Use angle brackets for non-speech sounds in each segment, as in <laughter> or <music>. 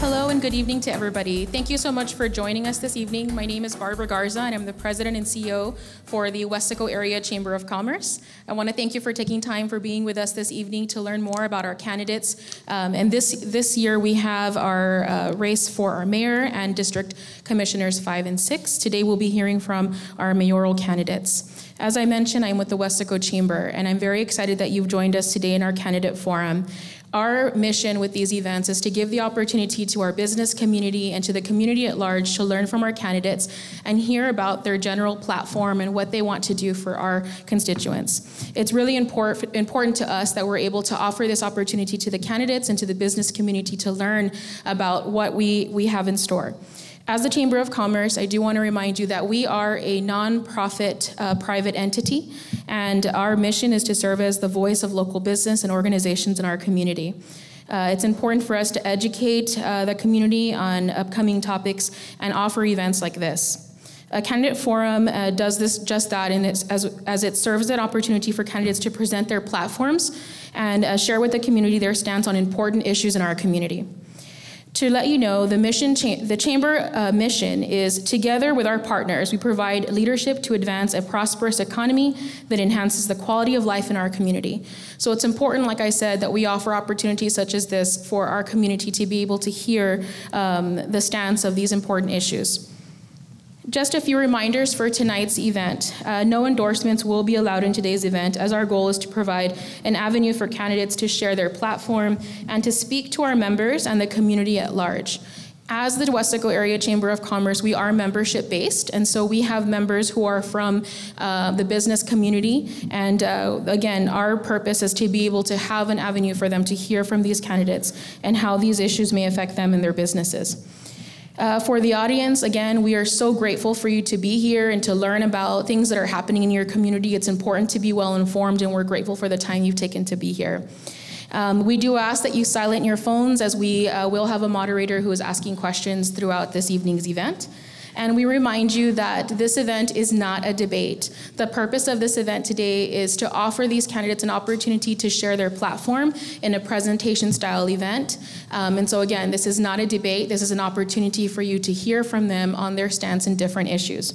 Hello and good evening to everybody. Thank you so much for joining us this evening. My name is Barbara Garza and I'm the president and CEO for the Weslaco Area Chamber of Commerce. I want to thank you for taking time for being with us this evening to learn more about our candidates. Um, and this, this year we have our uh, race for our mayor and district commissioners five and six. Today we'll be hearing from our mayoral candidates. As I mentioned, I'm with the Weslaco Chamber, and I'm very excited that you've joined us today in our candidate forum. Our mission with these events is to give the opportunity to our business community and to the community at large to learn from our candidates and hear about their general platform and what they want to do for our constituents. It's really important, important to us that we're able to offer this opportunity to the candidates and to the business community to learn about what we, we have in store. As the Chamber of Commerce, I do want to remind you that we are a nonprofit uh, private entity, and our mission is to serve as the voice of local business and organizations in our community. Uh, it's important for us to educate uh, the community on upcoming topics and offer events like this. A candidate forum uh, does this just that, and as, as it serves an opportunity for candidates to present their platforms and uh, share with the community their stance on important issues in our community to let you know the mission cha- the chamber uh, mission is together with our partners we provide leadership to advance a prosperous economy that enhances the quality of life in our community. So it's important like i said that we offer opportunities such as this for our community to be able to hear um, the stance of these important issues just a few reminders for tonight's event. Uh, no endorsements will be allowed in today's event, as our goal is to provide an avenue for candidates to share their platform and to speak to our members and the community at large. As the Weslaco Area Chamber of Commerce, we are membership based, and so we have members who are from uh, the business community. And uh, again, our purpose is to be able to have an avenue for them to hear from these candidates and how these issues may affect them and their businesses. Uh, for the audience, again, we are so grateful for you to be here and to learn about things that are happening in your community. It's important to be well informed, and we're grateful for the time you've taken to be here. Um, we do ask that you silent your phones as we uh, will have a moderator who is asking questions throughout this evening's event. And we remind you that this event is not a debate. The purpose of this event today is to offer these candidates an opportunity to share their platform in a presentation style event. Um, and so, again, this is not a debate, this is an opportunity for you to hear from them on their stance in different issues.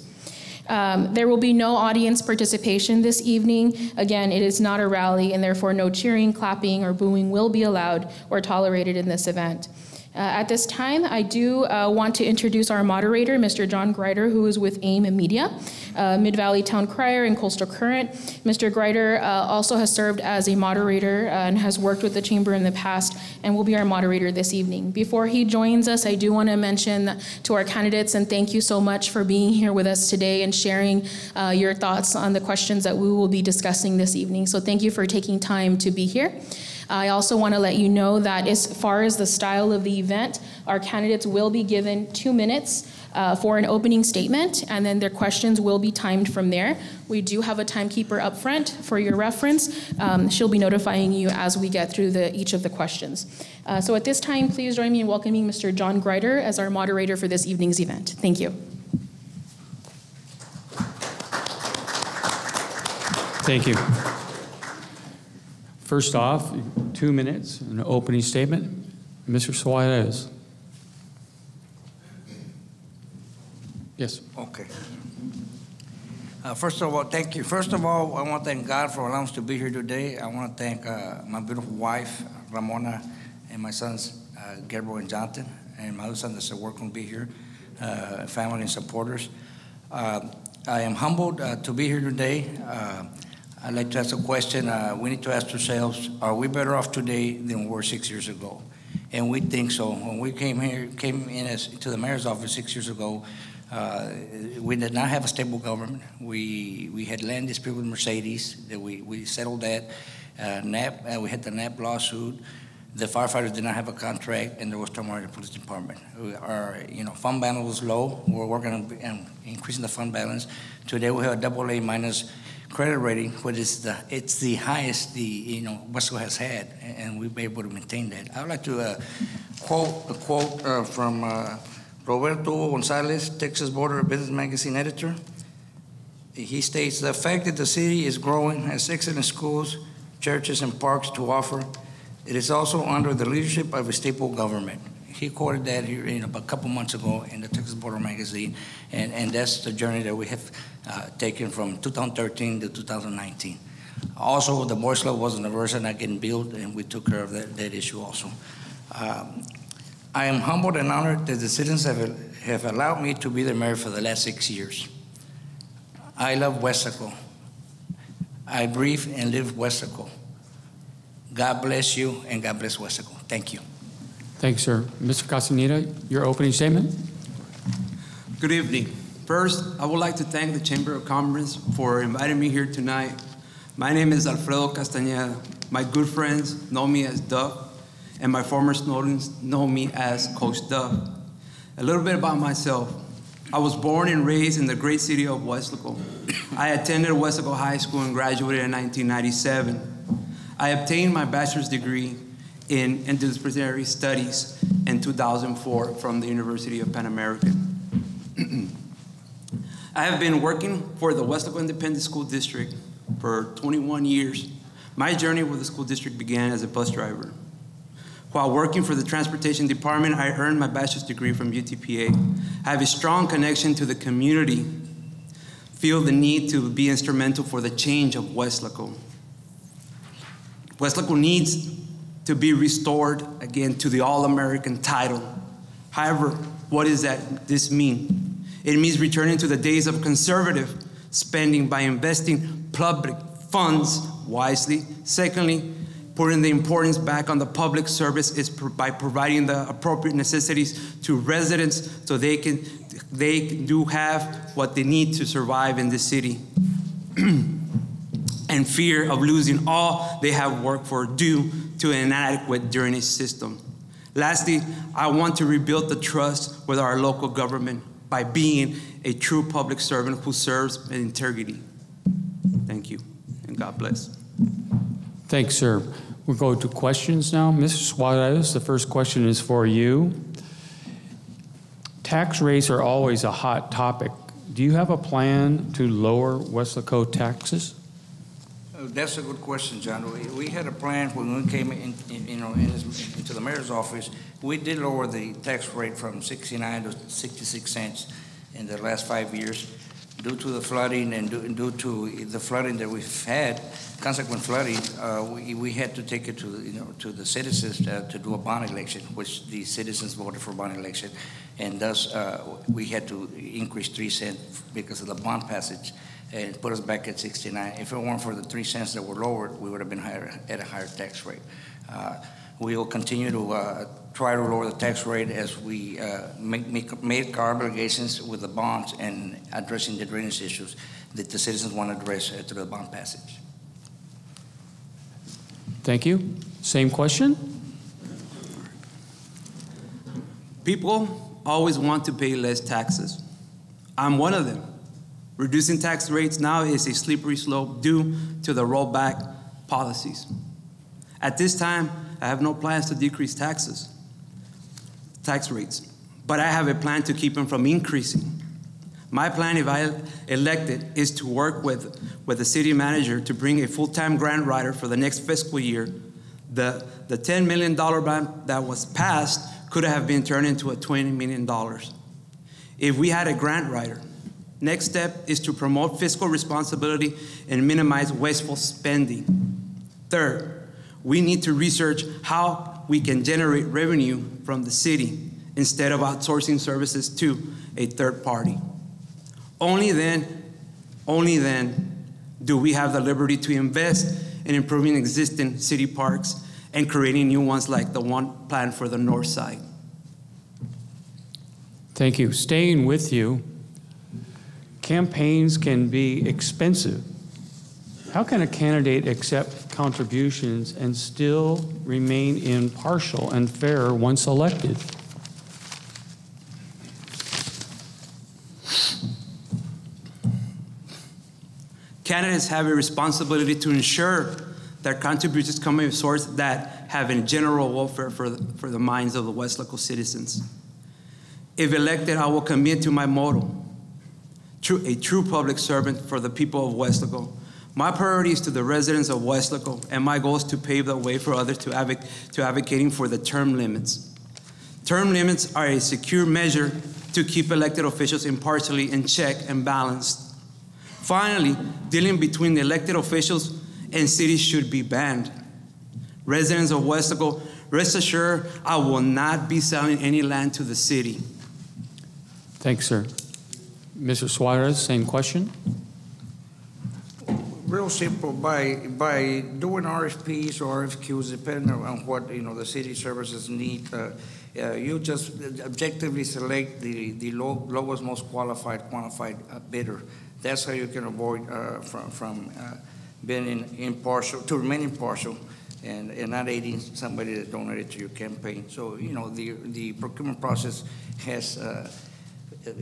Um, there will be no audience participation this evening. Again, it is not a rally, and therefore no cheering, clapping, or booing will be allowed or tolerated in this event. Uh, at this time, I do uh, want to introduce our moderator, Mr. John Greider, who is with AIM Media, uh, Mid Valley Town Crier, and Coastal Current. Mr. Greider uh, also has served as a moderator uh, and has worked with the Chamber in the past and will be our moderator this evening. Before he joins us, I do want to mention to our candidates and thank you so much for being here with us today and sharing uh, your thoughts on the questions that we will be discussing this evening. So thank you for taking time to be here. I also want to let you know that as far as the style of the event, our candidates will be given two minutes uh, for an opening statement, and then their questions will be timed from there. We do have a timekeeper up front for your reference. Um, she'll be notifying you as we get through the, each of the questions. Uh, so at this time, please join me in welcoming Mr. John Greider as our moderator for this evening's event. Thank you. Thank you. First off, two minutes, an opening statement. Mr. Suarez. Yes. Okay. Uh, first of all, thank you. First of all, I want to thank God for allowing us to be here today. I want to thank uh, my beautiful wife, Ramona, and my sons, uh, Gabriel and Jonathan, and my other son that's at work will be here, uh, family and supporters. Uh, I am humbled uh, to be here today. I'd like to ask a question. Uh, we need to ask ourselves: Are we better off today than we were six years ago? And we think so. When we came here, came in as, to the mayor's office six years ago, uh, we did not have a stable government. We we had land dispute with Mercedes that we, we settled that. Uh, Knapp, uh, we had the Knapp lawsuit. The firefighters did not have a contract, and there was turmoil in the police department. Our you know fund balance was low. We're working on increasing the fund balance. Today we have a double A minus credit rating, which is the it's the highest the you know Weslaco has had, and we've been able to maintain that. I would like to uh, quote a quote uh, from uh, Roberto Gonzalez, Texas Border Business Magazine editor. He states the fact that the city is growing, has excellent schools, churches, and parks to offer. It is also under the leadership of a stable government. He quoted that here, you know, a couple months ago in the Texas Border Magazine, and, and that's the journey that we have uh, taken from 2013 to 2019. Also, the Boys Club wasn't averse and not getting built, and we took care of that, that issue also. Um, I am humbled and honored that the citizens have, have allowed me to be their mayor for the last six years. I love Weslaco. I breathe and live Weslaco. God bless you and God bless Weslaco. Thank you. Thanks, sir. Mr. Castaneda, your opening statement? Good evening. First, I would like to thank the Chamber of Commerce for inviting me here tonight. My name is Alfredo Castañeda. My good friends know me as Duff, and my former students know me as Coach Duff. A little bit about myself. I was born and raised in the great city of Weslaco. I attended Weslaco High School and graduated in 1997. I obtained my bachelor's degree in interdisciplinary studies in 2004 from the University of Pan American. <clears throat> I have been working for the Weslaco Independent School District for 21 years. My journey with the school district began as a bus driver. While working for the transportation department, I earned my bachelor's degree from UTPA. I have a strong connection to the community, feel the need to be instrumental for the change of Weslaco. Weslaco needs to be restored again to the All-American title. However, what does that this mean? It means returning to the days of conservative spending by investing public funds wisely. Secondly, putting the importance back on the public service is by providing the appropriate necessities to residents so they can they do have what they need to survive in the city. <clears throat> and fear of losing all they have worked for due to an inadequate drainage system. Lastly, I want to rebuild the trust with our local government by being a true public servant who serves with integrity. Thank you, and God bless. Thanks, sir. We'll go to questions now. Mr. Suarez, the first question is for you. Tax rates are always a hot topic. Do you have a plan to lower Weslaco taxes? That's a good question, John. We, we had a plan when we came in, in- you know, in this- into the mayor's office. We did lower the tax rate from 69 to 66 cents in the last five years due to the flooding and due, due to the flooding that we've had, consequent flooding, uh, we, we had to take it to, you know, to the citizens uh, to do a bond election, which the citizens voted for bond election. And thus, uh, we had to increase three cents because of the bond passage and put us back at 69. If it weren't for the three cents that were lowered, we would have been higher, at a higher tax rate. Uh, We will continue to uh, try to lower the tax rate as we uh, make, make, make our obligations with the bonds and addressing the drainage issues that the citizens want to address uh, through the bond passage. Thank you. Same question? People always want to pay less taxes. I'm one of them. Reducing tax rates now is a slippery slope due to the rollback policies. At this time, I have no plans to decrease taxes, tax rates, but I have a plan to keep them from increasing. My plan, if I elected, is to work with, with the city manager to bring a full-time grant writer for the next fiscal year. The, the $10 million plan that was passed could have been turned into a $20 million. If we had a grant writer, next step is to promote fiscal responsibility and minimize wasteful spending. Third, we need to research how we can generate revenue from the city instead of outsourcing services to a third party. Only then, only then do we have the liberty to invest in improving existing city parks and creating new ones like the one planned for the north side. Thank you. Staying with you, campaigns can be expensive. How can a candidate accept contributions and still remain impartial and fair once elected? Candidates have a responsibility to ensure that contributions come from sources that have a general welfare for the, for the minds of the Weslaco citizens. If elected, I will commit to my motto, true, a true public servant for the people of Weslaco. My priority is to the residents of Weslaco, and my goal is to pave the way for others to, advoc- to advocating for the term limits. Term limits are a secure measure to keep elected officials impartially in check and balanced. Finally, dealing between the elected officials and cities should be banned. Residents of Weslaco, rest assured, I will not be selling any land to the city. Thanks, sir. Mr. Suarez, same question? Real simple, by, by doing RFPs or RFQs, depending on what, you know, the city services need, uh, uh, you just objectively select the, the low, lowest, most qualified, qualified uh, bidder. That's how you can avoid, uh, from, from, uh, being impartial, to remain impartial and, and not aiding somebody that donated to your campaign. So, you know, the, the procurement process has, uh,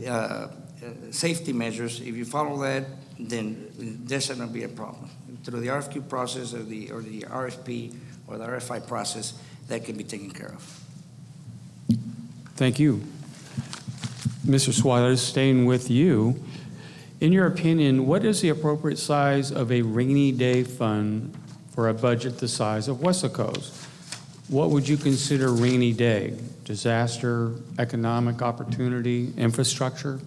uh, Uh, safety measures. If you follow that, then there's not gonna be a problem. Through the RFQ process or the, or the RFP or the RFI process, that can be taken care of. Thank you. Mr. Suarez, staying with you, in your opinion, what is the appropriate size of a rainy day fund for a budget the size of Weslaco's? What would you consider rainy day? Disaster, economic opportunity, infrastructure?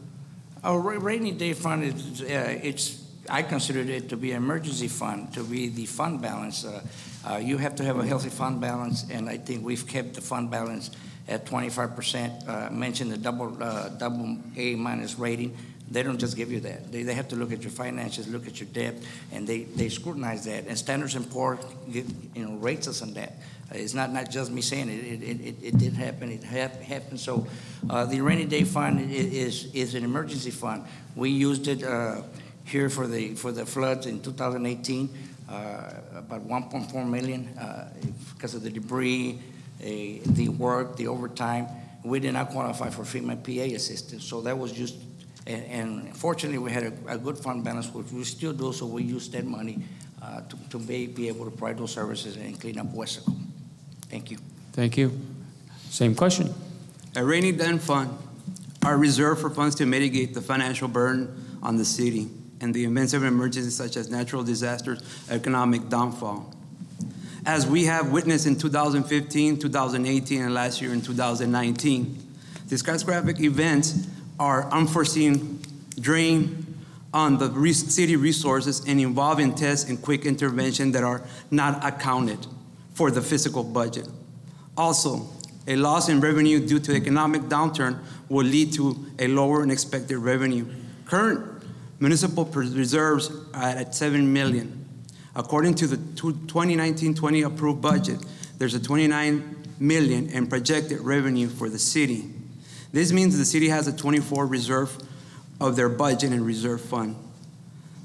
Our rainy day fund is, uh, it's, I consider it to be an emergency fund, to be the fund balance. Uh, uh, You have to have a healthy fund balance, and I think we've kept the fund balance at twenty-five percent. Uh, Mentioned the double, uh, double A minus rating. They don't just give you that. They, they have to look at your finances, look at your debt, and they, they scrutinize that. And Standards and Poor's, you know, rates us on that. It's not, not just me saying it, it, it, it- did happen, it hap- happened. So uh, the rainy day fund is, is an emergency fund. We used it uh, here for the, for the floods in 2018, uh, about 1.4 million uh, because of the debris, the work, the overtime. We did not qualify for FEMA PA assistance, so that was just, and- and fortunately, we had a, a good fund balance, which we still do, so we used that money uh, to, to be, be able to provide those services and clean up Weslaco. Thank you. Thank you. Same question. A rainy day fund are reserved for funds to mitigate the financial burden on the city and the events of emergencies such as natural disasters, economic downfall. As we have witnessed in 2015, 2018, and last year in 2019, these catastrophic events are unforeseen drain on the re- city resources and involve intense and quick intervention that are not accounted for the fiscal budget. Also, a loss in revenue due to economic downturn will lead to a lower than expected revenue. Current municipal reserves are at 7 million. According to the 2019-20 approved budget, there's a 29 million in projected revenue for the city. This means the city has a 24 reserve of their budget and reserve fund.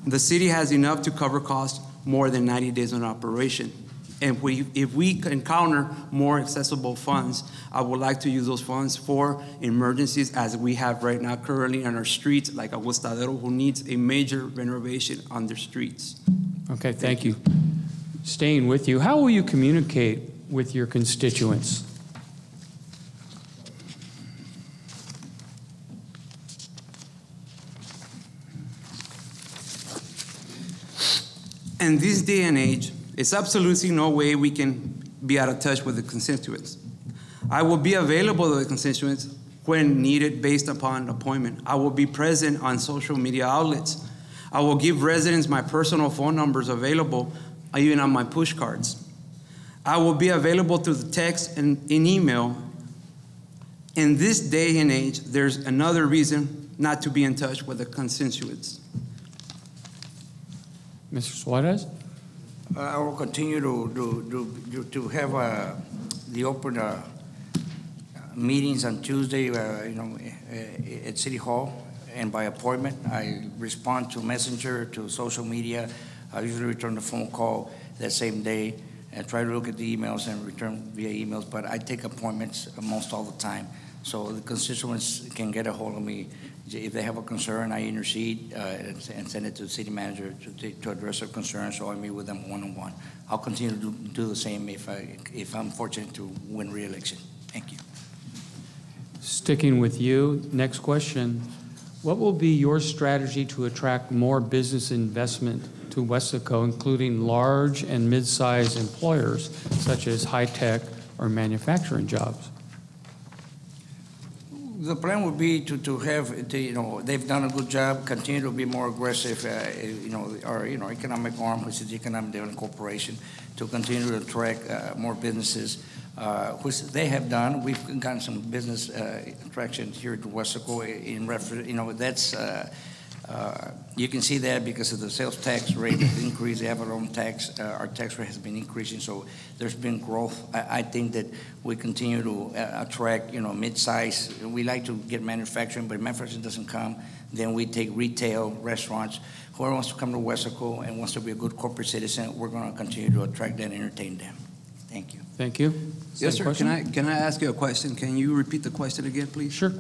The city has enough to cover costs more than 90 days on operation. And we, if we encounter more accessible funds, I would like to use those funds for emergencies as we have right now currently on our streets, like Aguastadero, who needs a major renovation on their streets. Okay, thank you. Staying with you, how will you communicate with your constituents? In this day and age, it's absolutely no way we can be out of touch with the constituents. I will be available to the constituents when needed based upon appointment. I will be present on social media outlets. I will give residents my personal phone numbers available, even on my push cards. I will be available through the text and in email. In this day and age, there's another reason not to be in touch with the constituents. Mr. Suarez? I will continue to, to, to, to have uh, the open uh, meetings on Tuesday, uh, you know, uh, at City Hall and by appointment. I respond to messenger, to social media. I usually return the phone call that same day and try to look at the emails and return via emails, but I take appointments most all the time. So the constituents can get a hold of me. If they have a concern, I intercede uh, and and send it to the city manager to, to address their concerns, or I meet with them one-on-one. I'll continue to do- the same if I, if I'm fortunate to win re-election. Thank you. Sticking with you, next question. What will be your strategy to attract more business investment to Weslaco, including large and mid-sized employers such as high-tech or manufacturing jobs? The plan would be to, to have, you know, they've done a good job, continue to be more aggressive, uh, you know, our, you know, economic arm, which is the Economic Development Corporation, to continue to attract uh, more businesses, uh, which they have done. We've gotten some business uh, attraction here to Weslaco in reference, you know, that's, uh, you can see that because of the sales tax rate has increased, the ad valorem tax, uh, our tax rate has been increasing, so there's been growth. I, I think that we continue to uh, attract, you know, mid-size. We like to get manufacturing, but if manufacturing doesn't come, then we take retail, restaurants. Whoever wants to come to Weslaco and wants to be a good corporate citizen, we're going to continue to attract and entertain them. Thank you. Thank you. Yes, Same sir. Can? I, can I ask you a question? Can you repeat the question again, please? Sure.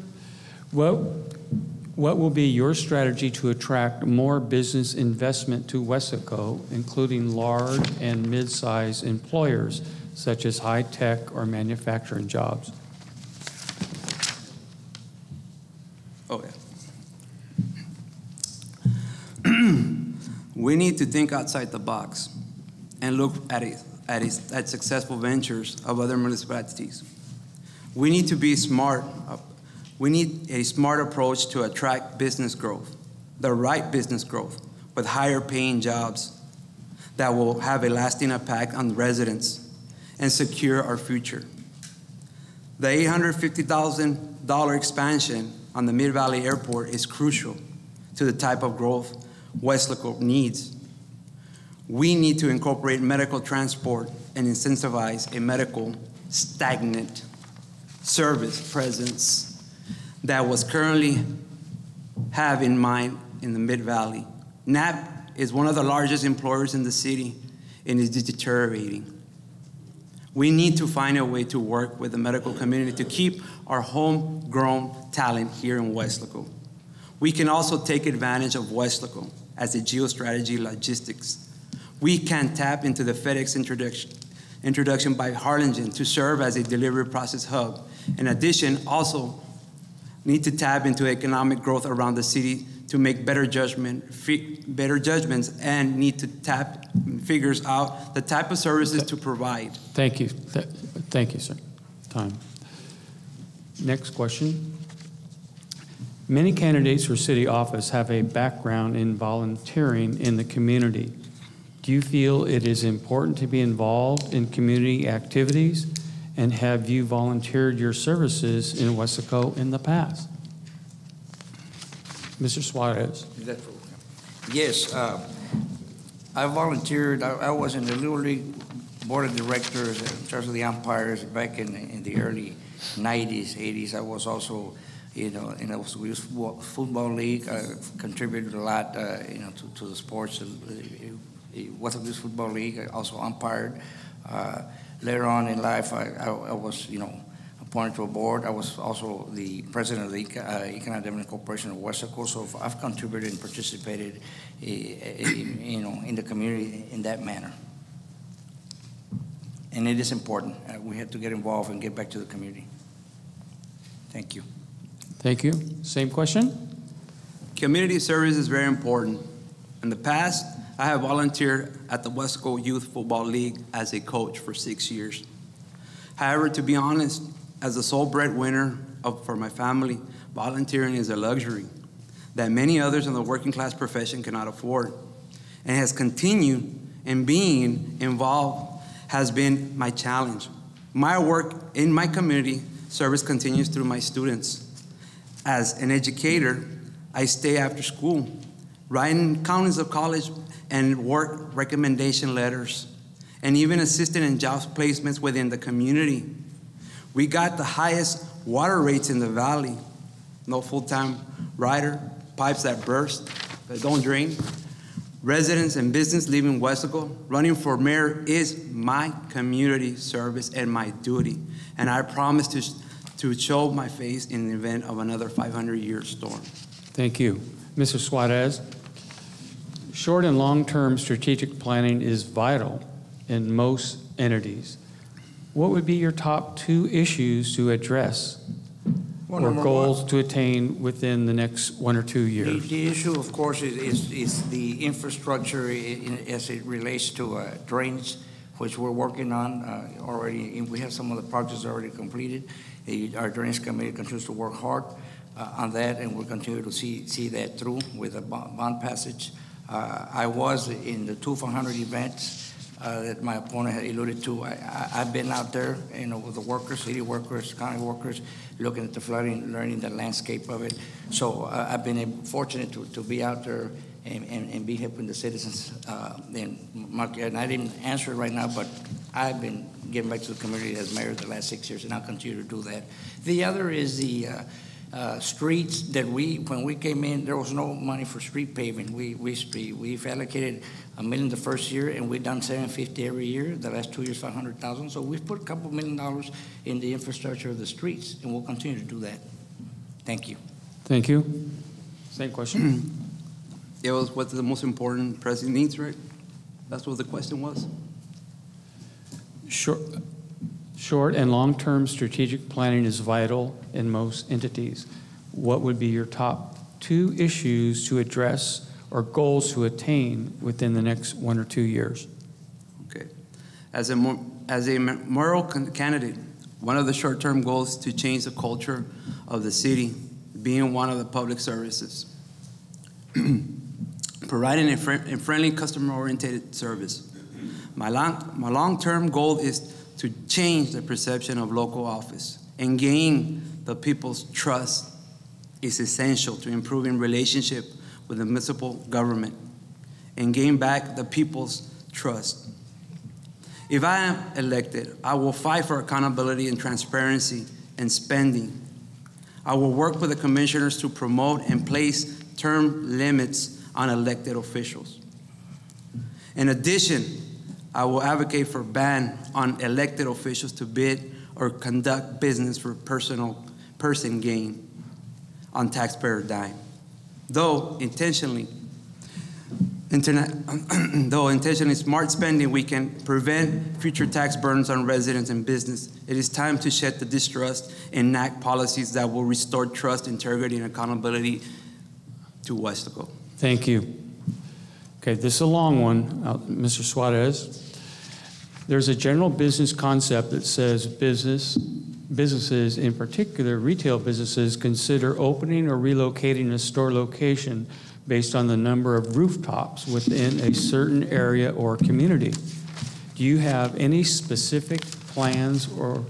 What, what will be your strategy to attract more business investment to Weslaco, including large and mid-sized employers such as high-tech or manufacturing jobs? Oh, yeah. <clears throat> we need to think outside the box and look at it, at, it, at successful ventures of other municipalities. We need to be smart. We need a smart approach to attract business growth, the right business growth, with higher paying jobs that will have a lasting impact on residents and secure our future. The $850,000 expansion on the Mid Valley Airport is crucial to the type of growth Weslaco needs. We need to incorporate medical transport and incentivize a medical stagnant service presence that was currently have in mind in the Mid Valley. Knapp is one of the largest employers in the city and is deteriorating. We need to find a way to work with the medical community to keep our homegrown talent here in Weslaco. We can also take advantage of Weslaco as a geostrategy logistics. We can tap into the FedEx introduction, introduction by Harlingen to serve as a delivery process hub. In addition, also need to tap into economic growth around the city to make better judgment, better judgments, and need to tap figures out the type of services to provide. Thank you. Th- Thank you, sir. Time. Next question. Many candidates for city office have a background in volunteering in the community. Do you feel it is important to be involved in community activities? And have you volunteered your services in Weslaco in the past? Mr. Suarez. Yes, uh, I volunteered, I I was in the Little League Board of Directors, in charge of the umpires back in, in the early nineties, eighties. I was also, you know, in Football- Football League, I contributed a lot, uh, you know, to, to the sports. Uh, It was a Football League, I also umpired. Uh, Later on in life, I, I I was, you know, appointed to a board. I was also the president of the Eco- uh, Economic Development Corporation of Weslaco, so I've contributed and participated, eh, eh, you know, in the community in that manner. And it is important. Uh, We have to get involved and get back to the community. Thank you. Thank you. Same question? Community service is very important. In the past, I have volunteered at the Weslaco Youth Football League as a coach for six years. However, to be honest, as the sole breadwinner of, for my family, volunteering is a luxury that many others in the working class profession cannot afford. And has continued in being involved has been my challenge. My work in my community service continues through my students. As an educator, I stay after school, writing countless of college and work recommendation letters, and even assisting in job placements within the community. We got the highest water rates in the valley. No full-time rider, pipes that burst, that don't drain. Residents and business leaving Weslaco, running for mayor is my community service and my duty. And I promise to, to show my face in the event of another 500-year storm. Thank you. Mr. Suarez, short and long-term strategic planning is vital in most entities. What would be your top two issues to address Well, or goals one- to attain within the next one or two years? the issue, of course, is, is, is the infrastructure in- as it relates to uh, drainage, which we're working on uh, already, we have some of the projects already completed. Eh, Our drains committee continues to work hard uh, on that, and we'll continue to see, see that through with a bond bond passage. Uh, I was in the two for hundred events uh, that my opponent had alluded to. I, I've been out there, you know, with the workers, city workers, county workers, looking at the flooding, learning the landscape of it. So uh, I've been fortunate to, to be out there and, and, and be helping the citizens. Uh, and Mark, and I didn't answer it right now, but I've been giving back to the community as mayor the last six years, and I'll continue to do that. The other is the, uh, streets that we, when we came in, there was no money for street paving. We, we, street- we've allocated a million the first year, and we've done seven fifty every year, the last two years, five hundred thousand. So we've put a couple million dollars in the infrastructure of the streets, and we'll continue to do that. Thank you. Thank you. Same question? <clears throat> It was what the most important president needs, right? That's what the question was. Short, short and long-term strategic planning is vital in most entities. What would be your top two issues to address or goals to attain within the next one or two years? Okay. As a, as a mayoral con- candidate, one of the short-term goals is to change the culture of the city, being one of the public services. <clears throat> Providing a, fri- a friendly, customer-oriented service. My long, my long-term goal is to change the perception of local office and gain the people's trust is essential to improving relationship with the municipal government and gain back the people's trust. If I am elected, I will fight for accountability and transparency and spending. I will work with the commissioners to promote and place term limits on elected officials. In addition, I will advocate for ban on elected officials to bid or conduct business for personal person gain on taxpayer dime. Though intentionally, <clears throat> though intentionally smart spending, we can prevent future tax burdens on residents and business. It is time to shed the distrust and enact policies that will restore trust, integrity, and accountability to Weslaco. Thank you. Okay, this is a long one. Uh, Mr. Suarez, there's a general business concept that says business, businesses, in particular retail businesses, consider opening or relocating a store location based on the number of rooftops within a certain area or community. Do you have any specific plans or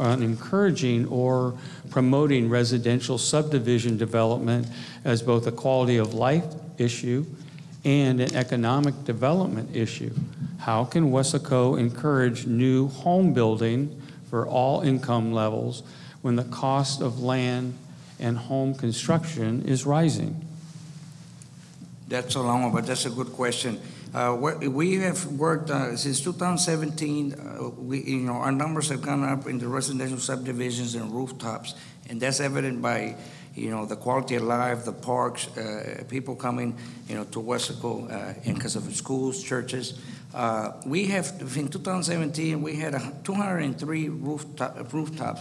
on encouraging or promoting residential subdivision development as both a quality of life issue and an economic development issue? How can Weslaco encourage new home building for all income levels when the cost of land and home construction is rising? That's a long one, but that's a good question. Uh, We have worked, uh, since 2017, uh, we, you know, our numbers have gone up in the residential subdivisions and rooftops, and that's evident by, you know, the quality of life, the parks, uh, people coming, you know, to Weslaco, uh, because of schools, churches. Uh, We have, in 2017, we had 203 rooftop- rooftops,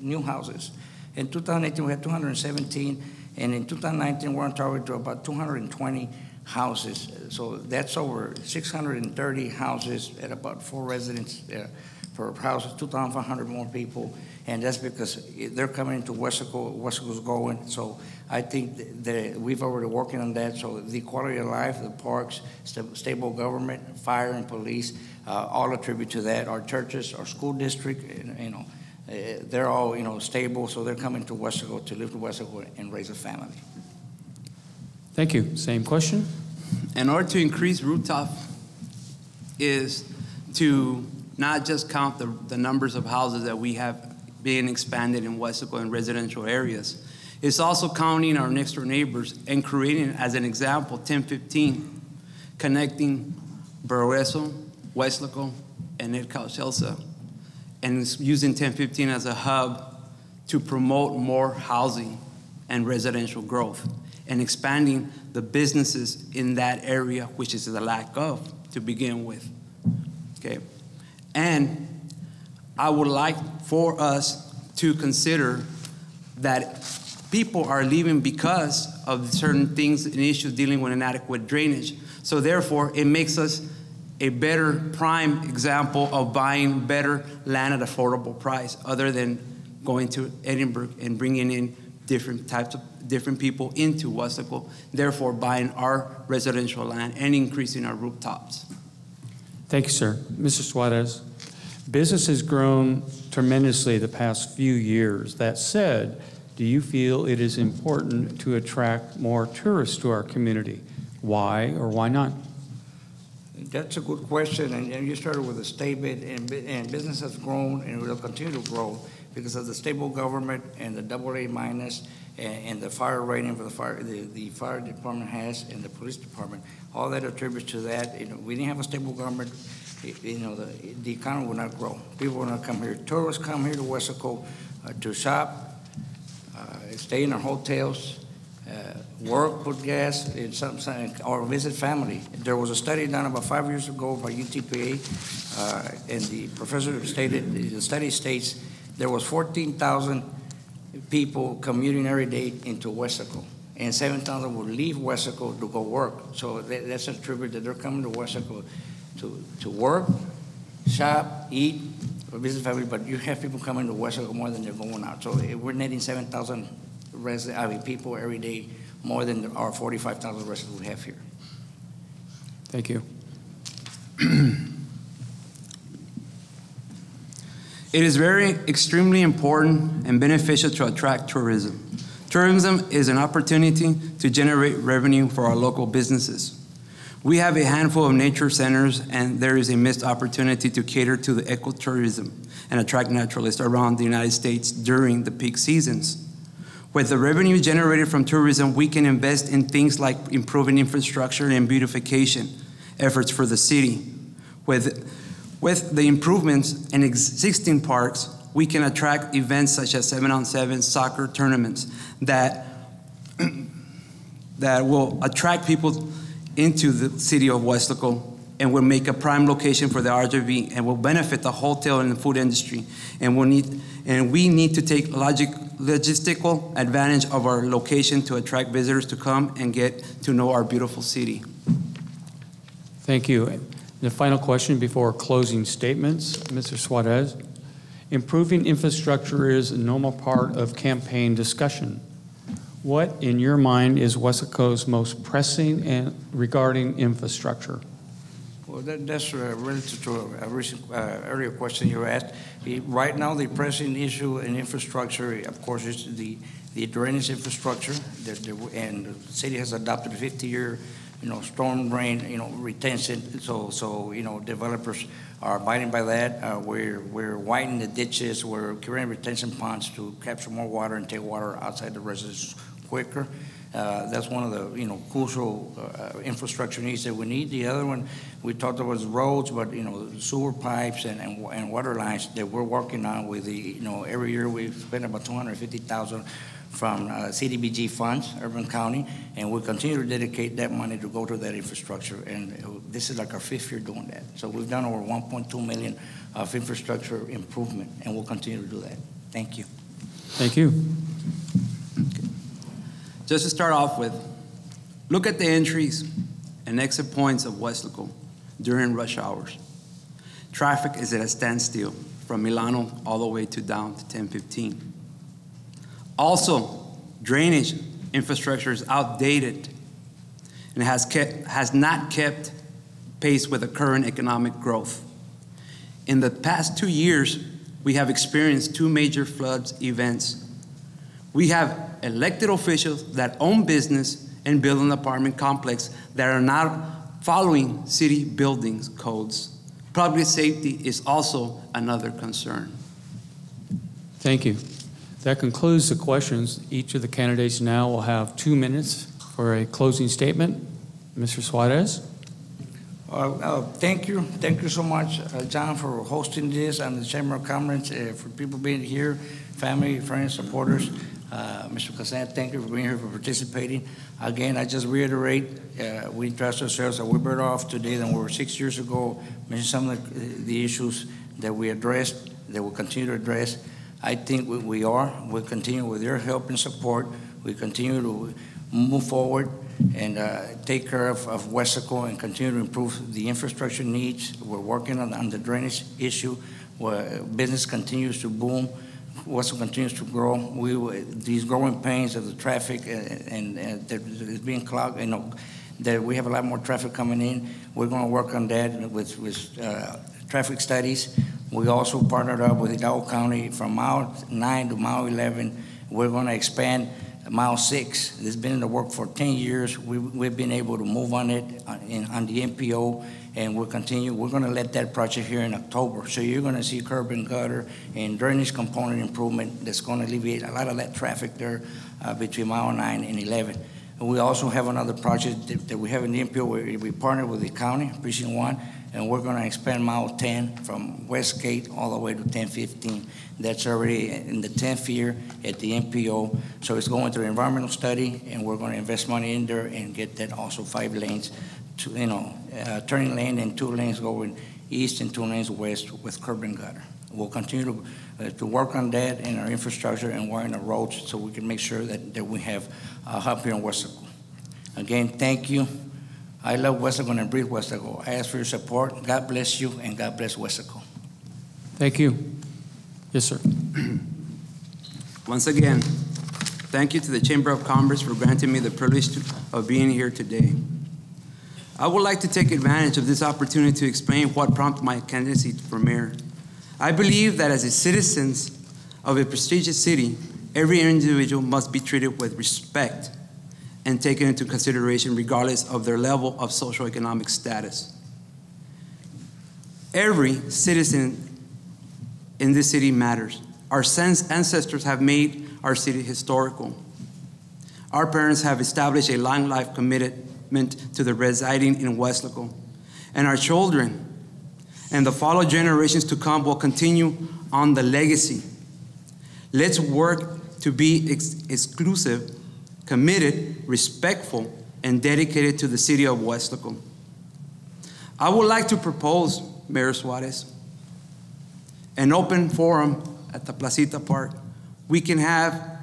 new houses. In 2018, we had 217, and in 2019, we're on target to about 220 houses. So that's over 630 houses at about four residents uh, per house, 2,500 more people. And that's because they're coming into Weslaco, Weslaco's going. So I think that- that we've already working on that. So the quality of life, the parks, sta- stable government, fire and police, uh, all attribute to that. Our churches, our school district, you know, uh, they're all, you know, stable, so they're coming to Weslaco to live in Weslaco and raise a family. Thank you. Same question? in order to increase rooftop is to not just count the, the numbers of houses that we have being expanded in Weslaco and residential areas. It's also counting our next door neighbors and creating, as an example, 1015, connecting Progreso, Weslaco, and Edcouch-Elsa, and using 1015 as a hub to promote more housing and residential growth and expanding the businesses in that area, which is the lack of to begin with. Okay. And I would like for us to consider that people are leaving because of certain things and issues dealing with inadequate drainage. So therefore, it makes us a better prime example of buying better land at affordable price, other than going to Edinburg and bringing in different types of different people into Weslaco, therefore buying our residential land and increasing our rooftops. Thank you, sir. Mr. Suarez, business has grown tremendously the past few years. That said, do you feel it is important to attract more tourists to our community? Why or why not? That's a good question, and and you started with a statement, and, and business has grown and will continue to grow because of the stable government and the double A minus and, and the fire rating for the fire, the, the fire department has and the police department. All that attributes to that, you know, we didn't have a stable government, you know, the, the economy will not grow. People will not come here. Tourists come here to Weslaco uh, to shop, uh, stay in our hotels, uh, work, put gas in some, or visit family. There was a study done about five years ago by UTPA, uh, and the professor stated, the study states there was 14,000 people commuting every day into Weslaco, and 7,000 would leave Weslaco to go work. So that, that's a tribute that they're coming to Weslaco to, to work, shop, eat, or visit family, but you have people coming to Weslaco more than they're going out. So we're netting 7,000 resident, I mean, people every day, more than our 45,000 residents we have here. Thank you. <clears throat> It is very extremely important and beneficial to attract tourism. Tourism is an opportunity to generate revenue for our local businesses. We have a handful of nature centers, and there is a missed opportunity to cater to the ecotourism and attract naturalists around the United States during the peak seasons. With the revenue generated from tourism, we can invest in things like improving infrastructure and beautification efforts for the city. With, with the improvements in existing parks, we can attract events such as seven on seven soccer tournaments that, <clears throat> that will attract people into the city of Weslaco and will make a prime location for the RGV and will benefit the hotel and the food industry. And we'll need, and we need to take logic, logistical advantage of our location to attract visitors to come and get to know our beautiful city. Thank you. The final question before closing statements, Mr. Suarez. Improving infrastructure is a normal part of campaign discussion. What, in your mind, is Weslaco's most pressing and regarding infrastructure? Well, that, that's uh, relative to a recent, uh, earlier question you asked. Right now, the pressing issue in infrastructure, of course, is the, the drainage infrastructure, the- and the city has adopted a fifty-year, you know, storm drain, you know, retention, so, so, you know, developers are abiding by that. Uh, we're, we're widening the ditches, we're creating retention ponds to capture more water and take water outside the residents quicker. Uh, That's one of the, you know, crucial uh, infrastructure needs that we need. The other one, we talked about was roads, but, you know, sewer pipes and, and and water lines that we're working on with the, you know, every year we spend about 250,000 from uh, CDBG funds, Urban County, and we continue to dedicate that money to go to that infrastructure. And this is like our fifth year doing that. So we've done over 1.2 million of infrastructure improvement, and we'll continue to do that. Thank you. Thank you. Just to start off with, look at the entries and exit points of Weslaco during rush hours. Traffic is at a standstill from Milano all the way to down to 1015. Also, drainage infrastructure is outdated and has, kept, has not kept pace with the current economic growth. In the past two years, we have experienced two major floods events we have elected officials that own business and build an apartment complex that are not following city buildings codes. Public safety is also another concern. Thank you. That concludes the questions. Each of the candidates now will have two minutes for a closing statement. Mr. Suarez? Uh, uh, Thank you, thank you so much, uh, John, for hosting this and the Chamber of Commerce, uh, for people being here, family, friends, supporters. Uh, Mr. Cassant, thank you for being here, for participating. Again, I just reiterate, uh, we trust ourselves that we're better off today than we were six years ago. Mention some of the- the issues that we addressed, that we'll continue to address. I think we- we are. We'll continue with your help and support. We continue to move forward and uh, take care of, of and continue to improve the infrastructure needs. We're working on, on the drainage issue, where business continues to boom. Weslaco continues to grow. We, these growing pains of the traffic and, and and being clogged, you know, that we have a lot more traffic coming in. We're gonna work on that with, with, uh, traffic studies. We also partnered up with Hidalgo County from mile nine to mile eleven. We're gonna expand mile six. It's been in the work for ten years. We, we've been able to move on it on, in, on the MPO and we'll continue. We're gonna let that project here in October. So you're gonna see curb and gutter and drainage component improvement that's gonna alleviate a lot of that traffic there uh, between mile nine and 11. And we also have another project that, that we have in the MPO where we partner with the county, precinct one, and we're gonna expand mile 10 from Westgate all the way to 1015. That's already in the 10th year at the MPO. So it's going through environmental study, and we're gonna invest money in there and get that also five lanes to, you know, uh, turning lane and two lanes going east and two lanes west with curb and gutter. We'll continue to, uh, to work on that in our infrastructure and wiring the roads so we can make sure that, that we have a hub here in Weslaco. Again, thank you. I love Weslaco and I breathe Weslaco. I ask for your support. God bless you and God bless Weslaco. Thank you. Yes, sir. <clears throat> Once again, thank you to the Chamber of Commerce for granting me the privilege to- of being here today. I would like to take advantage of this opportunity to explain what prompted my candidacy for mayor. I believe that as a citizens of a prestigious city, every individual must be treated with respect and taken into consideration regardless of their level of socioeconomic status. Every citizen in this city matters. Our ancestors have made our city historical. Our parents have established a long life commitment to the residing in Weslaco. And our children and the follow generations to come will continue on the legacy. Let's work to be ex- exclusive, committed, respectful, and dedicated to the city of Weslaco. I would like to propose, Mayor Suarez, an open forum at the Placita Park. We can have,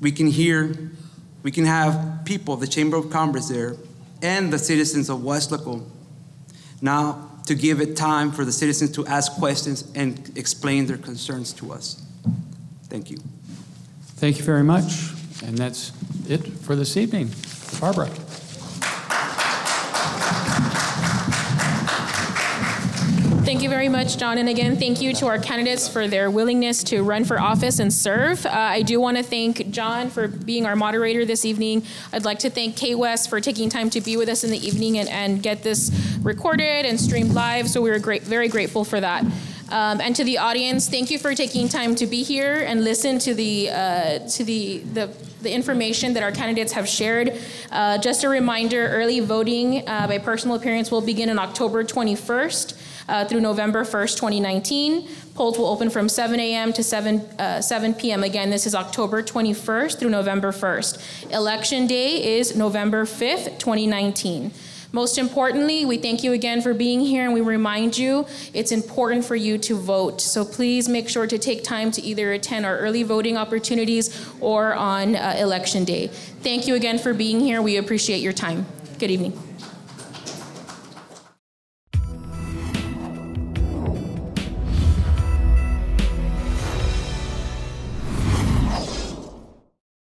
we can hear, we can have people, the Chamber of Commerce there, and the citizens of Weslaco. Now, to give it time for the citizens to ask questions and explain their concerns to us. Thank you. Thank you very much. And that's it for this evening. Barbara. Thank you very much, John. And again, thank you to our candidates for their willingness to run for office and serve. Uh, I do want to thank John for being our moderator this evening. I'd like to thank K-West for taking time to be with us in the evening and, and get this recorded and streamed live. So we were great, very grateful for that. Um, and to the audience, thank you for taking time to be here and listen to the uh, to the, the the information that our candidates have shared. Uh, just a reminder: early voting uh, by personal appearance will begin on October 21st uh, through November 1st, 2019. Polls will open from 7 a.m. to 7 uh, 7 p.m. Again, this is October 21st through November 1st. Election day is November 5th, 2019. Most importantly, we thank you again for being here and we remind you it's important for you to vote. So please make sure to take time to either attend our early voting opportunities or on uh, election day. Thank you again for being here. We appreciate your time. Good evening.